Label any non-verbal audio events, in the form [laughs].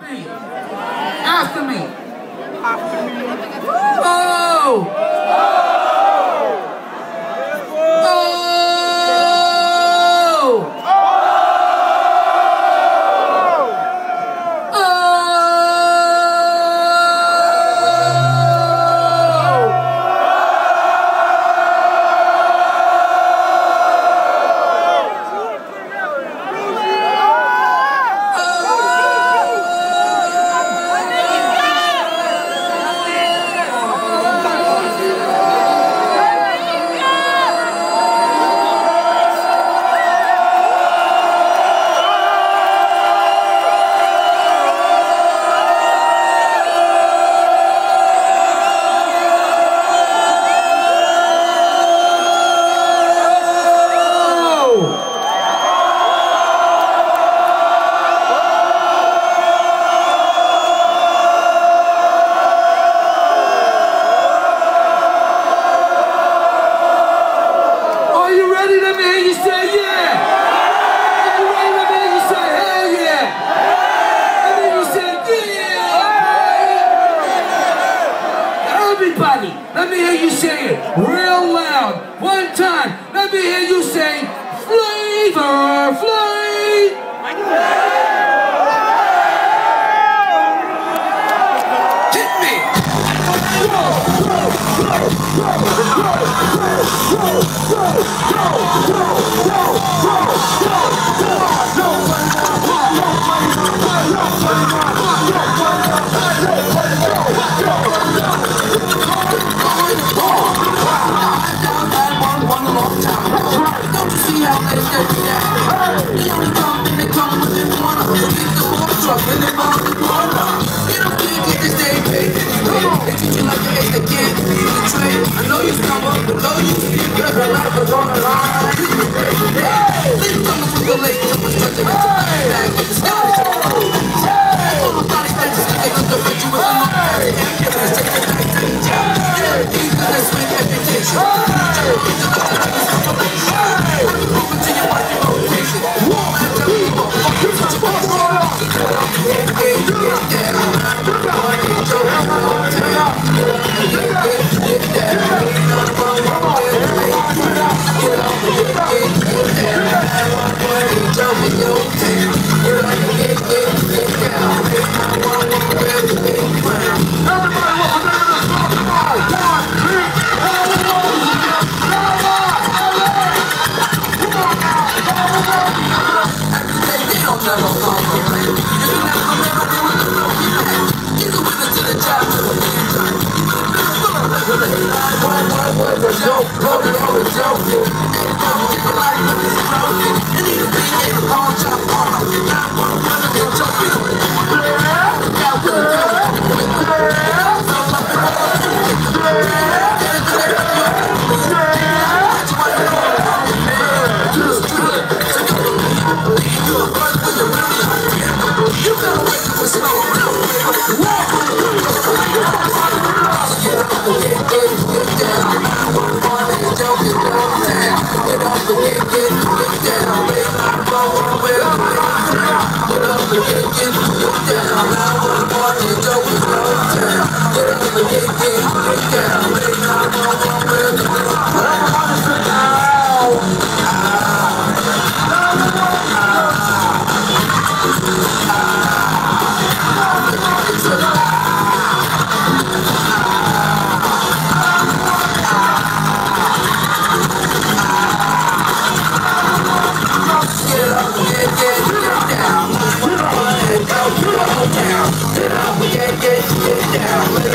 After me. Oh! Say yeah. You say hell yeah. You say yeah. Everybody, let me hear you say it real loud. One time. Let me hear you say flavor, flavor. Hit me. I know you stumble, Get up, get, Yeah. [laughs]